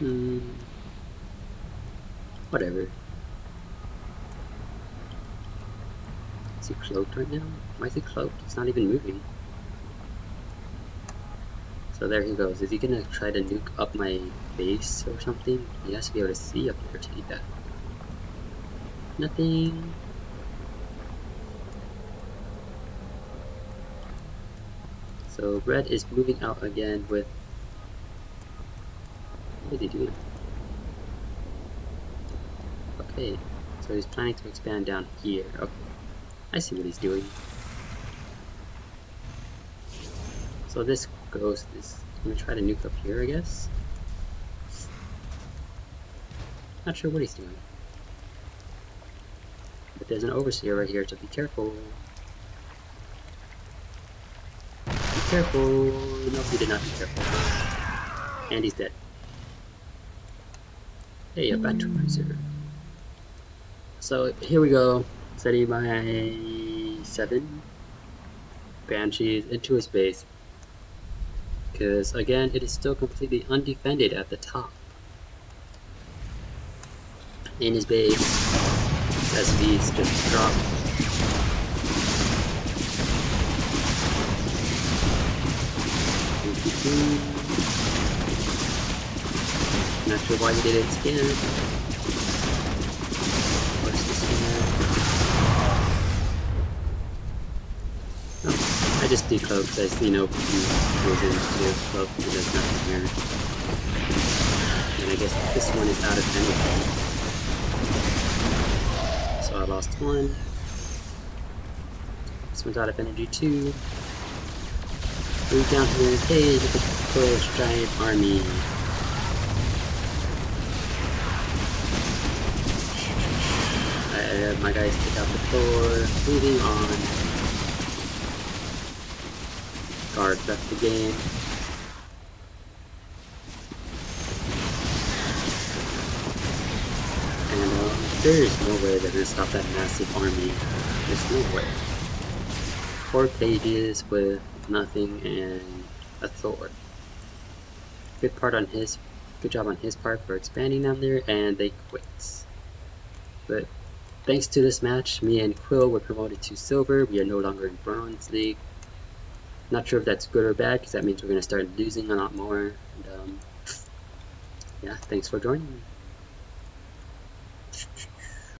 Hmm. Whatever. Is he cloaked right now? Why is he cloaked? He's not even moving. So there he goes. Is he gonna try to nuke up my base or something? He has to be able to see up there to do that. Nothing. So red is moving out again with what is he doing? Okay, so he's planning to expand down here. Okay, I see what he's doing. So this ghost is gonna try to nuke up here, I guess. Not sure what he's doing. But there's an overseer right here, so be careful. Be careful. No, he did not be careful. And he's dead. Hey, a Battlecruiser. So here we go, setting my seven Banshees into his base. Because again, it is still completely undefended at the top. In his base, SVs just drop. Not sure why he scan. Where's the scanner? Oh, I just decloak because I see no goes into cloak because there's nothing here. And I guess this one is out of energy. So I lost one. This one's out of energy too. Move down here. Hey, look at the push giant army. My guys take out the floor. Moving on. Guards left the game. And uh, there is no way they're gonna stop that massive army. There's no way. Four pages with nothing and a Thor. Good part on his, good job on his part for expanding down there, and they quit. But thanks to this match, me and Quill were promoted to silver. We are no longer in bronze league. Not sure if that's good or bad, because that means we're going to start losing a lot more. And, um, yeah, thanks for joining me.